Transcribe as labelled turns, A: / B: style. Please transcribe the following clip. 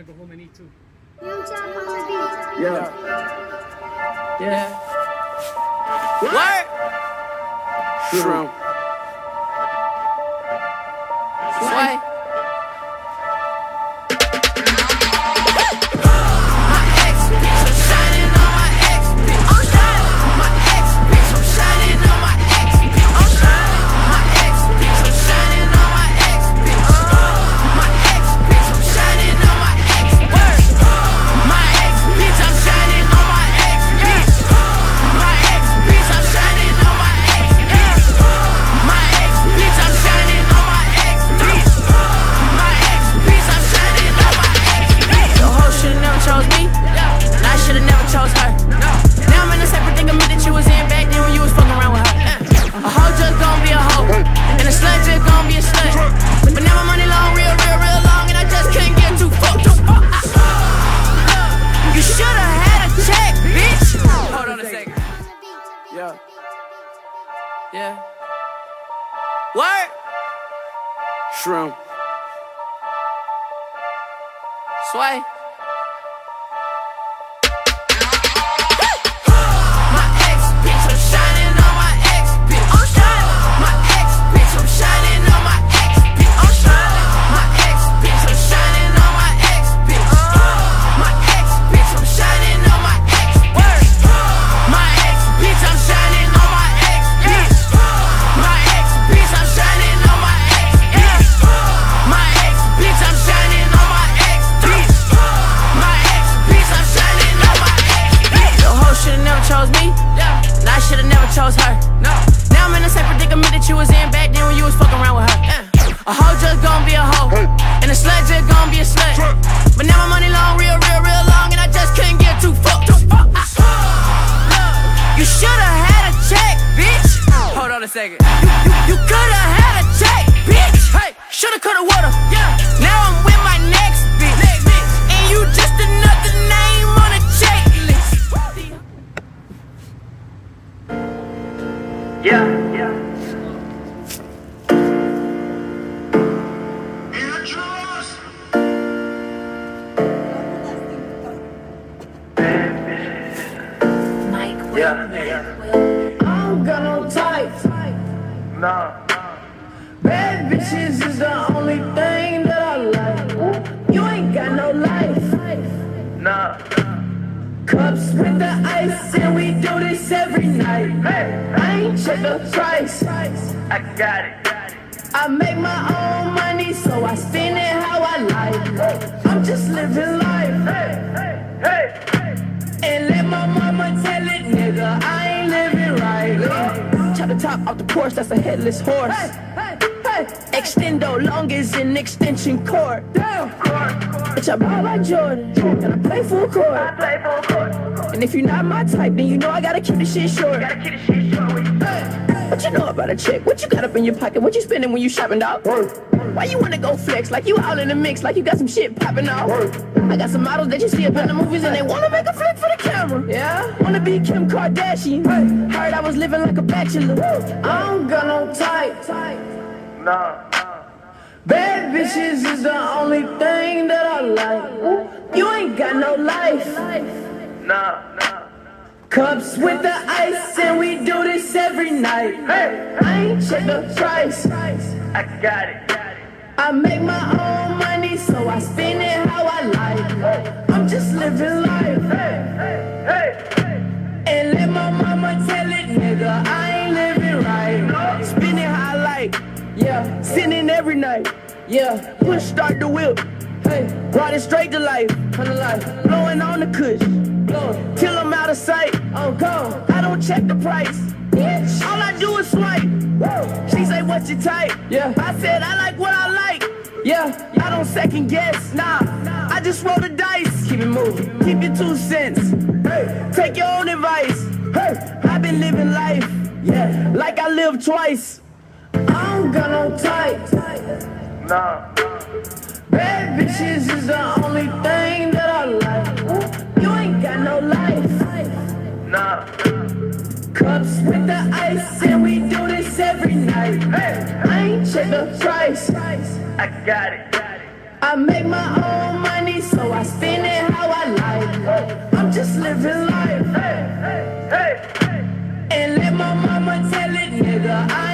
A: want to go home and eat too.
B: Young Chop on the beat.
C: Yeah.
D: Yeah. What?
C: Shrimp. Yeah.
D: What?
C: Shrimp.
D: Sway. Second. You, you could've had a check, bitch. Hey, shoulda, coulda, woulda. Yeah. Now I'm with my next bitch. And you just another name on a checklist.
C: Yeah. Yeah. Yeah.
E: I don't got no type.
C: Nah.
E: Bad bitches is the only thing that I like. You ain't got no life.
C: Nah.
E: Cups with the ice, and we do this every night. Hey. I ain't check the price.
C: I got it.
E: I make my own money, so I spend it how I like. I'm just living life.
C: Hey.
E: And let my mama tell it, nigga, I the top off the Porsche, that's a headless horse. Extendo long as an extension cord. Damn. Bitch, I ball like Jordan, and I play full court.
C: Play full court.
E: And if you're not my type, then you know I gotta keep the shit short.
C: Gotta keep the shit short.
E: What you know about a chick? What you got up in your pocket? What you spending when you shopping, dog? Why you wanna go flex like you all in the mix, like you got some shit popping off? I got some models that you see up in the movies and they wanna make a flick for the camera. Yeah, wanna be Kim Kardashian. Heard I was living like a bachelor. I don't got no type.
C: Nah.
E: Bad bitches is the only thing that I like. You ain't got no life.
C: Nah. Nah.
E: Cups with the ice, and we do this every night. Hey, I ain't check the price.
C: I got it.
E: I make my own money, so I spend it how I like. I'm just living life. And let my mama tell it, nigga, I ain't living right. Spend it how I like. Yeah, sinning every night. Yeah, push start the whip. Hey, ride it straight to life. Blowing on the. Blowing. Till I'm out of sight. Oh, go. I don't check the price. Bitch. All I do is swipe. Say, you your type? Yeah. I said, I like what I like. Yeah, I don't second guess. Nah, I just roll the dice. Keep it moving. Keep your two cents. Hey, take your own advice. Hey, I've been living life. Yeah, like I lived twice. I don't got no type.
C: Nah.
E: Bad bitches is the only thing that I like. You ain't got no life.
C: Nah.
E: Cups with the ice, I ain't check the price.
C: I got it.
E: I make my own money,
D: so I spend it how I like. I'm just living life. And let my mama tell it, nigga, I